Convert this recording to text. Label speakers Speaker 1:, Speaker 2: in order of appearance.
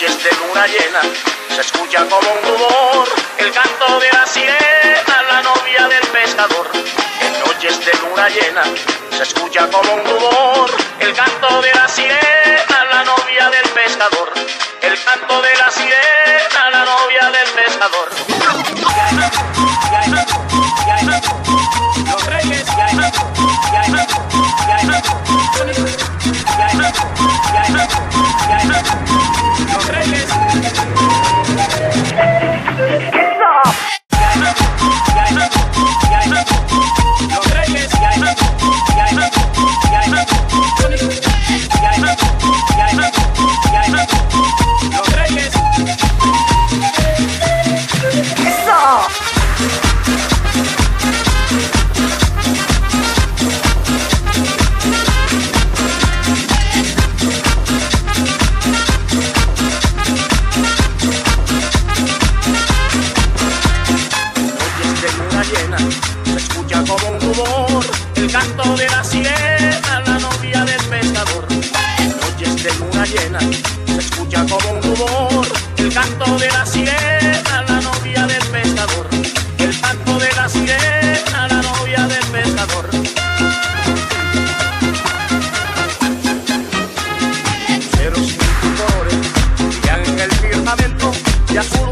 Speaker 1: noches de luna llena se escucha como un rumor el canto de la sirena, la novia del pescador. En noches de luna llena se escucha como un rumor el canto de la sirena, escucha como un rumor el canto de la sirena, la novia del pescador. Noches de luna llena se escucha como un rumor el canto de la sirena, la novia del pescador. El canto de la sirena, la novia del pescador. Ceros y colores brillan en el firmamento y azul